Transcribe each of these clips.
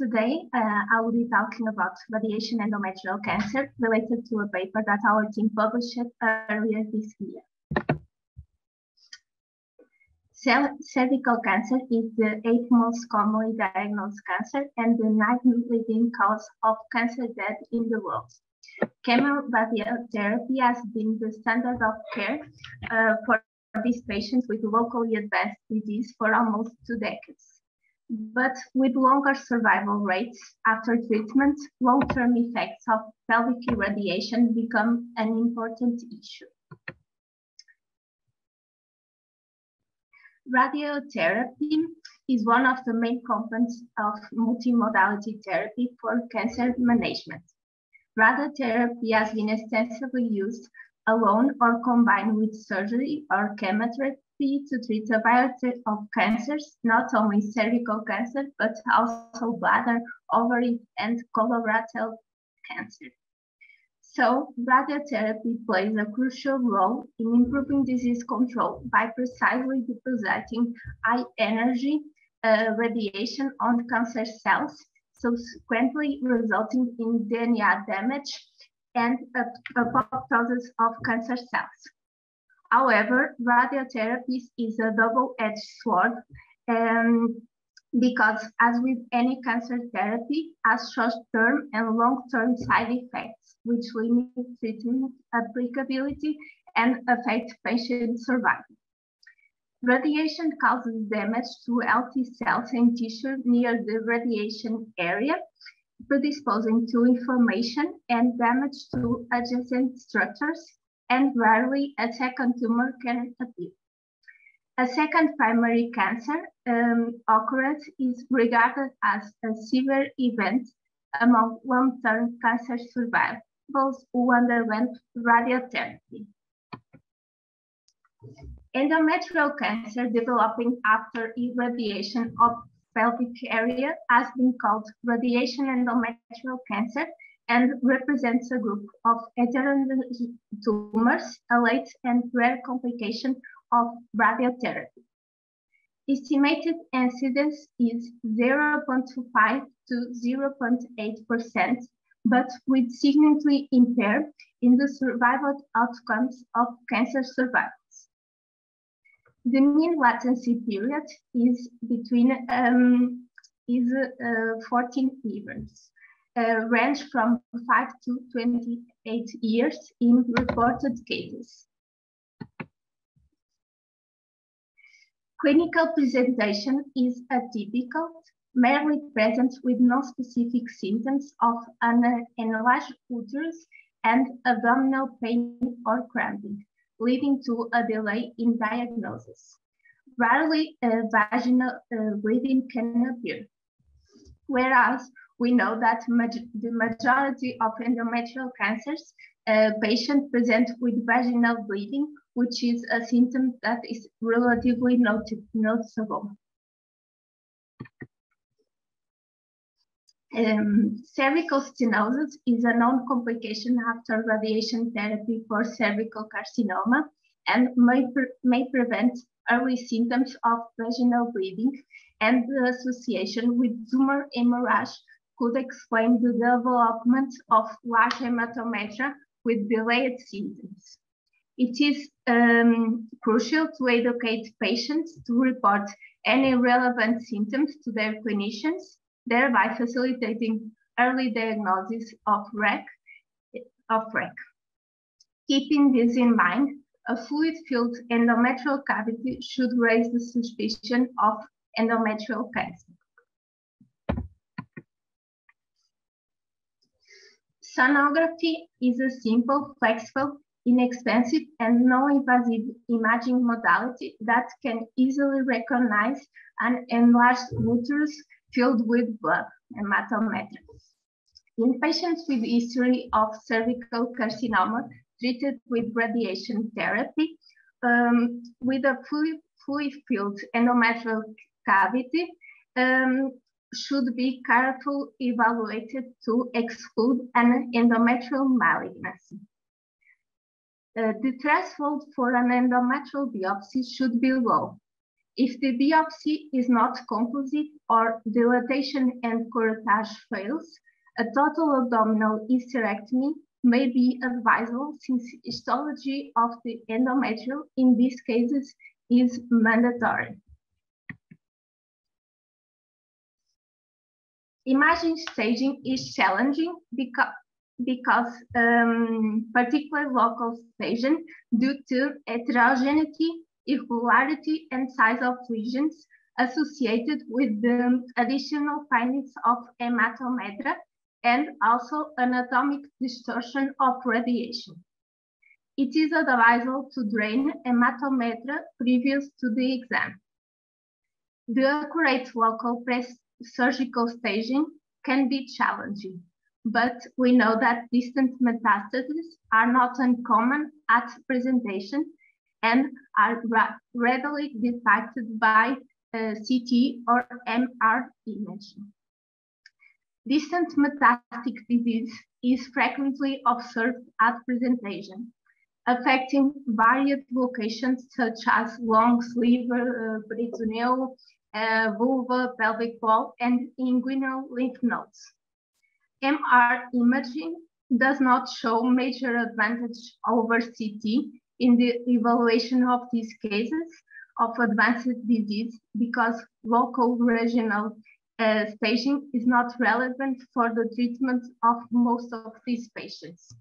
Today, uh, I will be talking about radiation endometrial cancer related to a paper that our team published earlier this year. cervical cancer is the eighth most commonly diagnosed cancer and the ninth leading cause of cancer death in the world. Chemoradiotherapy has been the standard of care uh, for these patients with locally advanced disease for almost two decades. But with longer survival rates after treatment, long-term effects of pelvic irradiation become an important issue. Radiotherapy is one of the main components of multimodality therapy for cancer management. Radiotherapy has been extensively used alone or combined with surgery or chemotherapy to treat a variety of cancers, not only cervical cancer, but also bladder, ovary, and colorectal cancer. So, radiotherapy plays a crucial role in improving disease control by precisely depositing high energy uh, radiation on cancer cells, subsequently resulting in DNA damage and apoptosis of cancer cells. However, radiotherapy is a double-edged sword um, because as with any cancer therapy, has short-term and long-term side effects, which limit treatment applicability and affect patient survival. Radiation causes damage to healthy cells and tissue near the radiation area, predisposing to inflammation and damage to adjacent structures, and rarely a second tumor can appear. A second primary cancer um, occurrence is regarded as a severe event among long-term cancer survivors who underwent radiotherapy. Endometrial cancer developing after irradiation of pelvic area has been called radiation endometrial cancer and represents a group of heterogeneous tumors, a late and rare complication of radiotherapy. Estimated incidence is 0.5 to 0.8%, but with significantly impaired in the survival outcomes of cancer survivors. The mean latency period is between um, is uh, 14 years uh, range from 5 to 28 years in reported cases. Clinical presentation is atypical, merely present with no specific symptoms of an enlarged uterus and abdominal pain or cramping, leading to a delay in diagnosis. Rarely, uh, vaginal uh, bleeding can appear, whereas we know that the majority of endometrial cancers uh, patients present with vaginal bleeding, which is a symptom that is relatively noticeable. Um, cervical stenosis is a known complication after radiation therapy for cervical carcinoma and may, pre may prevent early symptoms of vaginal bleeding and the association with tumor hemorrhage could explain the development of large hematometra with delayed symptoms. It is um, crucial to educate patients to report any relevant symptoms to their clinicians, thereby facilitating early diagnosis of REC. Of REC. Keeping this in mind, a fluid-filled endometrial cavity should raise the suspicion of endometrial cancer. Sonography is a simple, flexible, inexpensive, and non-invasive imaging modality that can easily recognize an enlarged uterus filled with blood, hematometra. In patients with history of cervical carcinoma treated with radiation therapy, um, with a fully, fully filled endometrial cavity, um, should be carefully evaluated to exclude an endometrial malignancy. Uh, the threshold for an endometrial biopsy should be low. If the biopsy is not conclusive or dilatation and curettage fails, a total abdominal hysterectomy may be advisable since histology of the endometrium in these cases is mandatory. Imaging staging is challenging because, because um, particular local staging due to heterogeneity, irregularity, and size of lesions associated with the additional findings of hematometra and also anatomic distortion of radiation. It is advisable to drain hematometra previous to the exam. The accurate local surgical staging can be challenging, but we know that distant metastases are not uncommon at presentation and are readily detected by uh, CT or MR imaging. Distant metastatic disease is frequently observed at presentation, affecting various locations such as lung, liver, uh, peritoneal, uh, vulva, pelvic wall, and inguinal lymph nodes. MR imaging does not show major advantage over CT in the evaluation of these cases of advanced disease because local regional uh, staging is not relevant for the treatment of most of these patients.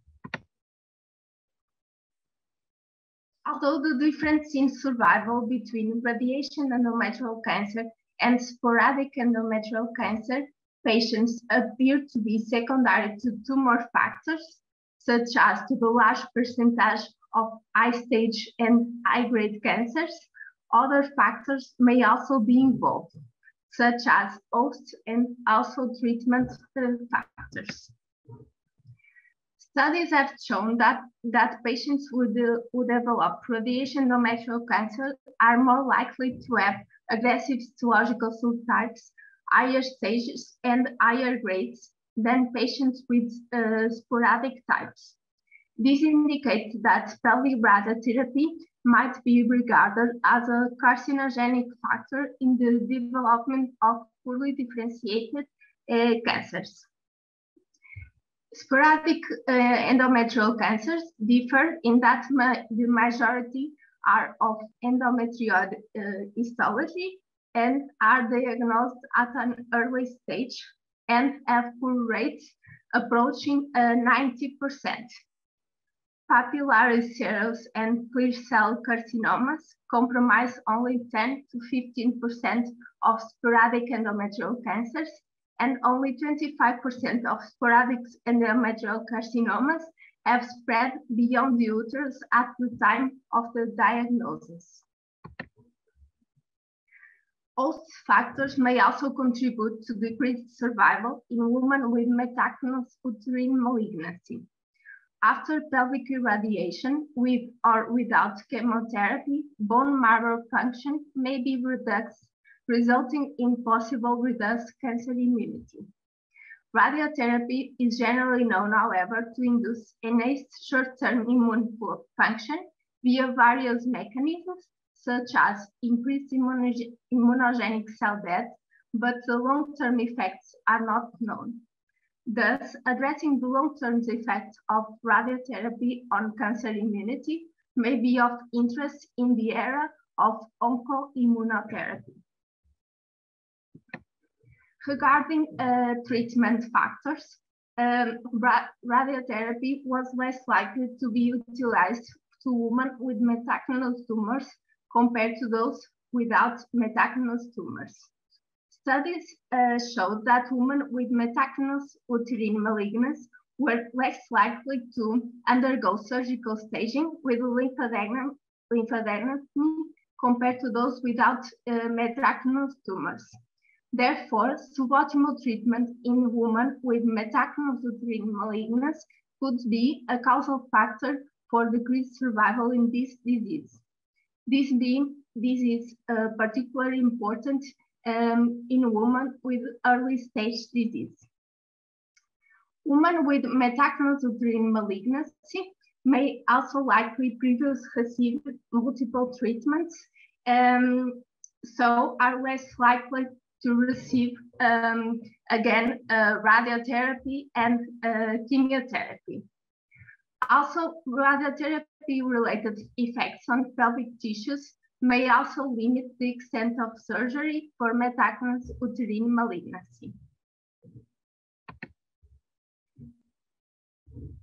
Although the difference in survival between radiation endometrial cancer and sporadic endometrial cancer patients appear to be secondary to tumor factors, such as to the large percentage of high stage and high grade cancers, other factors may also be involved, such as host and also treatment factors. Studies have shown that, that patients with who develop radiation endometrial cancer are more likely to have aggressive histological subtypes, higher stages, and higher grades than patients with uh, sporadic types. This indicates that pelvic bladder therapy might be regarded as a carcinogenic factor in the development of poorly differentiated uh, cancers. Sporadic uh, endometrial cancers differ in that ma the majority are of endometrioid uh, histology and are diagnosed at an early stage and have poor rates approaching uh, 90%. Papillary serous and clear cell carcinomas comprise only 10 to 15% of sporadic endometrial cancers and only 25% of sporadic endometrial carcinomas have spread beyond the uterus at the time of the diagnosis. Host factors may also contribute to decreased survival in women with metachronous uterine malignancy. After pelvic irradiation, with or without chemotherapy, bone marrow function may be reduced resulting in possible reduced cancer immunity. Radiotherapy is generally known, however, to induce enhanced short-term immune function via various mechanisms, such as increased immunogenic cell death, but the long-term effects are not known. Thus, addressing the long-term effects of radiotherapy on cancer immunity may be of interest in the era of oncoimmunotherapy. Regarding uh, treatment factors, um, ra radiotherapy was less likely to be utilized to women with metachronous tumors compared to those without metachronous tumors. Studies uh, showed that women with metachronous uterine malignancy were less likely to undergo surgical staging with lymphadenectomy compared to those without uh, tumors. Therefore, suboptimal treatment in women with metachronous uterine malignancy could be a causal factor for decreased survival in this disease. This being, this is uh, particularly important um, in women with early stage disease. Women with metachronous uterine malignancy may also likely previously receive multiple treatments um, so are less likely to receive um, again uh, radiotherapy and uh, chemotherapy. Also, radiotherapy related effects on pelvic tissues may also limit the extent of surgery for metachronous uterine malignancy.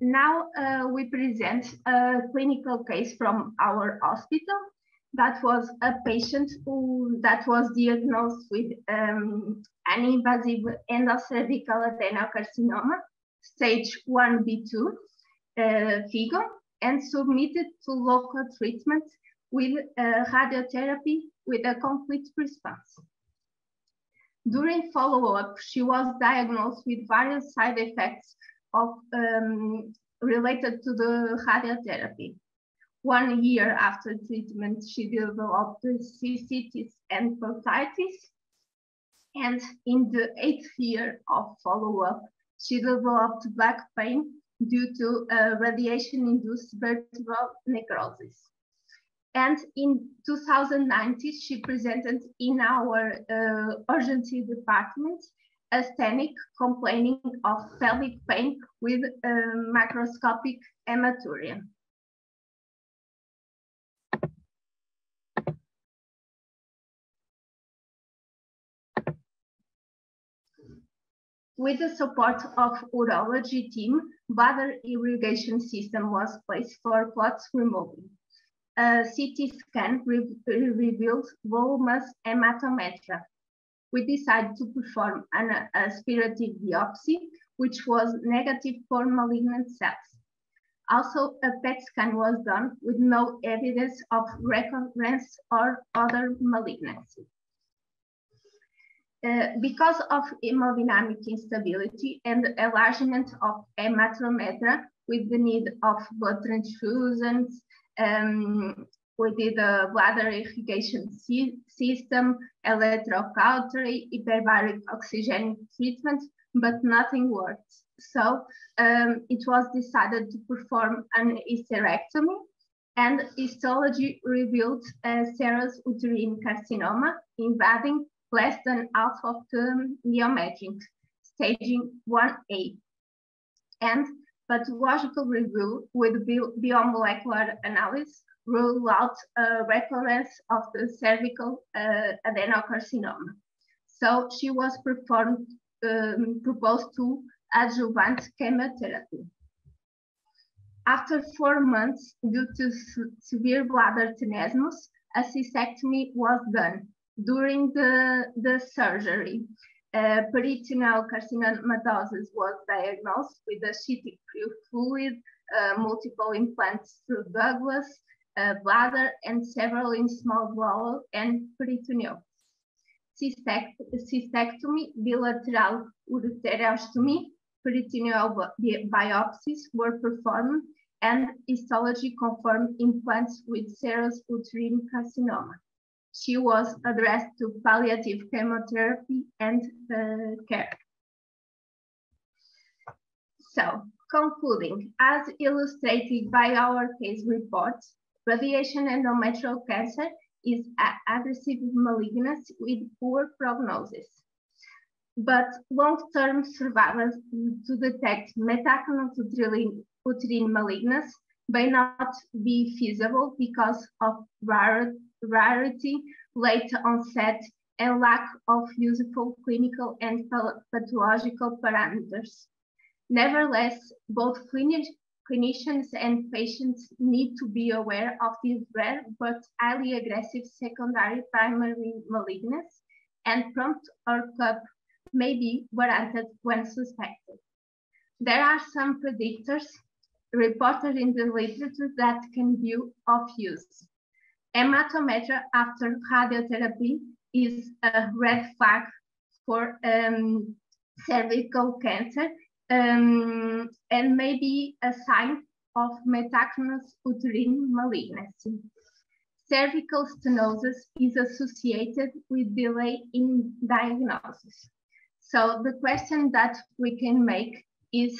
Now uh, we present a clinical case from our hospital that was a patient who that was diagnosed with um, an invasive endocervical adenocarcinoma, stage 1B2, uh, FIGO, and submitted to local treatment with uh, radiotherapy with a complete response. During follow-up, she was diagnosed with various side effects of um, related to the radiotherapy. One year after treatment, she developed cystitis and proctitis. And in the eighth year of follow-up, she developed back pain due to uh, radiation-induced vertebral necrosis. And in 2019, she presented in our uh, urgency department asthenic complaining of pelvic pain with uh, macroscopic hematuria. With the support of urology team, bladder irrigation system was placed for clots removal. A CT scan re revealed voluminous hematometra. We decided to perform an aspirative biopsy, which was negative for malignant cells. Also, a PET scan was done with no evidence of recurrence or other malignancy. Uh, because of hemodynamic instability and enlargement of hematometra with the need of blood transfusions, um, we did a bladder irrigation system, electrocautery, hyperbaric oxygen treatment, but nothing worked. So um, it was decided to perform an hysterectomy and histology revealed a serous uterine carcinoma invading less than half of the myometrium, staging 1A. And pathological review with biomolecular analysis ruled out a recurrence of the cervical uh, adenocarcinoma. So she was performed, um, proposed to adjuvant chemotherapy. After four months, due to severe bladder tenesmus, a cystectomy was done during the, the surgery, uh, peritoneal carcinomatosis was diagnosed with a ascitic fluid, uh, multiple implants through Douglas, uh, bladder, and several in small bowel and peritoneal. Cystect cystectomy, bilateral ureterostomy, peritoneal biopsies were performed, and histology confirmed implants with serous uterine carcinoma she was addressed to palliative chemotherapy and uh, care. So, concluding, as illustrated by our case report, radiation endometrial cancer is aggressive malignancy with poor prognosis. But long-term surveillance to detect uterine, uterine malignancy may not be feasible because of rare rarity, late onset, and lack of useful clinical and pathological parameters. Nevertheless, both clinicians and patients need to be aware of this rare but highly aggressive secondary primary malignancy and prompt workup may be warranted when suspected. There are some predictors reported in the literature that can be of use. Hematometra after radiotherapy is a red flag for um, cervical cancer um, and may be a sign of metachronous uterine malignancy. Cervical stenosis is associated with delay in diagnosis. So the question that we can make is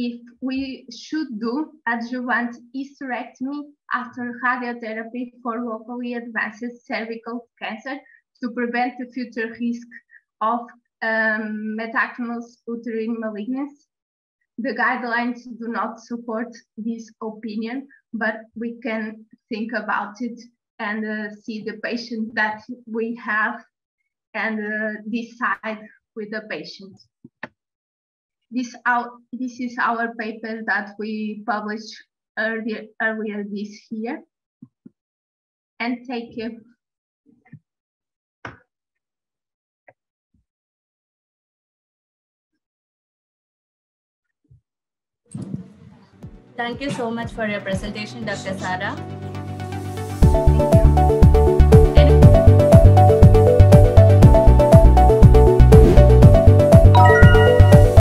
if we should do adjuvant hysterectomy after radiotherapy for locally advanced cervical cancer to prevent the future risk of um, uterine malignancy. The guidelines do not support this opinion, but we can think about it and uh, see the patient that we have and uh, decide with the patient. This, our, this is our paper that we published earlier, earlier this year. And thank you. Thank you so much for your presentation, Dr. Sara.